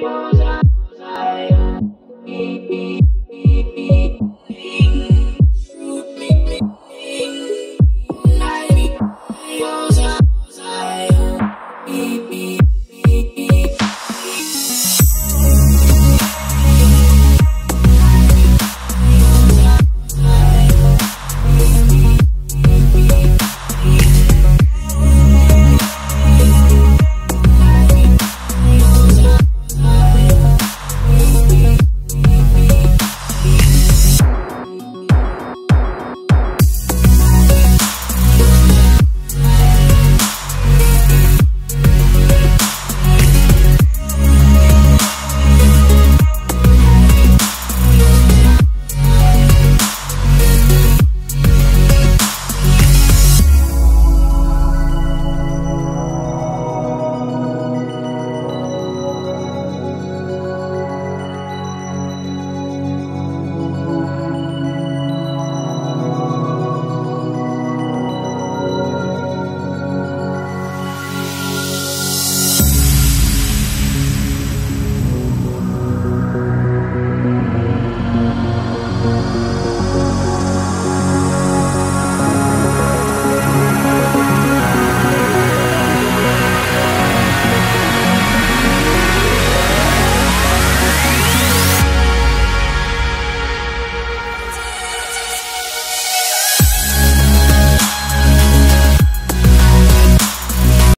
Bye.